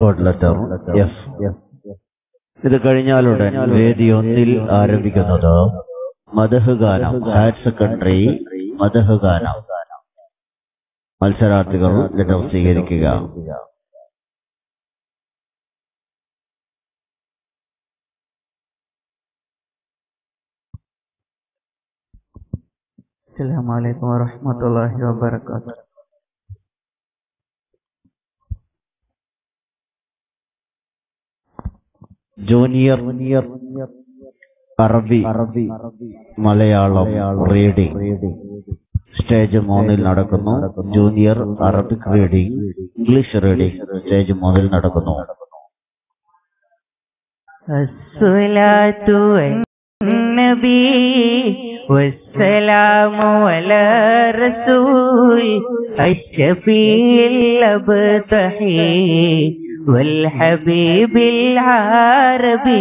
Record letter F ഇത് കഴിഞ്ഞാലുടൻ വേദി ഒന്നിൽ ആരംഭിക്കുന്നത് മദഹ് ഹയർ സെക്കൻഡറി മദഹ് മത്സരാർത്ഥികൾ ലെറ്റർ സ്വീകരിക്കുക. അസ്സലാമു അലൈക്കും വറഹ്മത്തുള്ളാഹി വബറകാതുഹു. ജൂനിയർ അറബി മലയാളം റീഡിംഗ് സ്റ്റേജ് മൂന്നിൽ നടക്കുന്നു junior Arabic reading English reading stage മൂന്നിൽ നടക്കുന്നു الصلاة والنبي والسلام على رسول الشفيع الأبتحي والحبيب العربي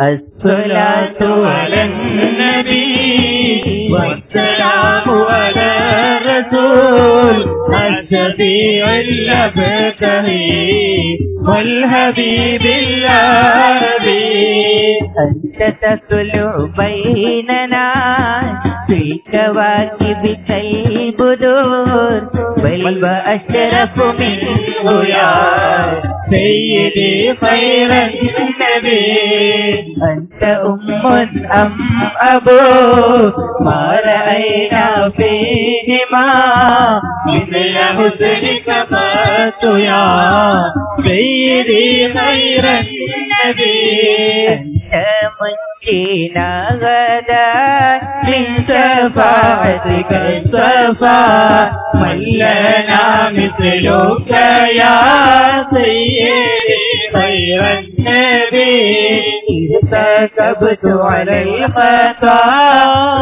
الصلاة على النبي والسلام على رسول الشفيع الأبتحي والحبيب العربي أنت تطلع بيننا في الكواكب كالبدور بل وأشرف منه يا سيدي خير النبي. أم أم أبو ما رأينا فيهما مثل حسنك فات يا سيدي خير النبي أنت منجينا غدا من شفاعتك الصفا من لنا مثلك يا سيدي خير النبي. ارتكبت على الخطا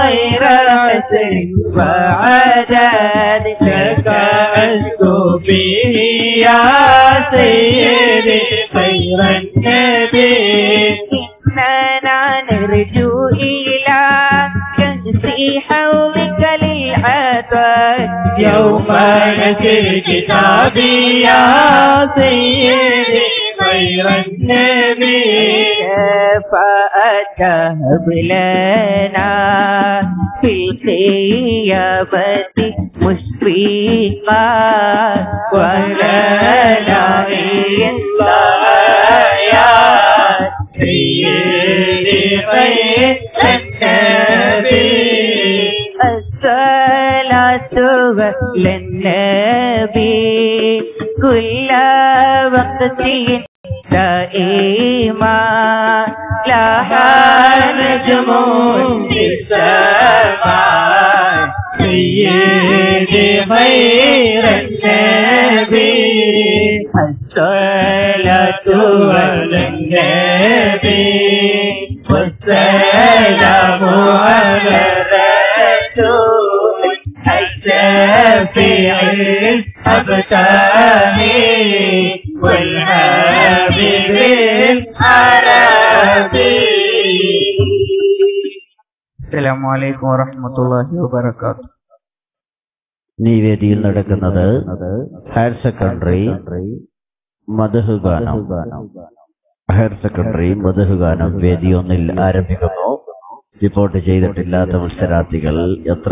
غير عسر فعدد لك أشكو به يا سيدي خير النبي. إننا نرجو إلى كنسي حولك للعطاء يوم نسر كتابي يا سيدي خير النبي. فأتهب لنا في القيامة مشفقا ولنا الله يا سيدي خير النبي الصلاة للنبي كل وقت دائما لها نجم في السماء سيدي خير النبي الصلاة على النبي والسلام على الرسول الشافع الأبتاني والحبيب العربي അസ്സലാമു അലൈക്കും വറഹ്മത്തുള്ളാഹി വബറകാത്ത് നീവേദിയിൽ നടക്കുന്നത് ഹയർ സെക്കൻഡറി മധുഗാനം ഗാനം ഹയർ സെക്കൻഡറി മധുഗാനം ഗാനം വേദി ഒന്നിൽ ആരംഭിക്കുന്നു. റിപ്പോർട്ട് ചെയ്തിട്ടില്ലാത്ത മത്സരാർത്ഥികൾ എത്ര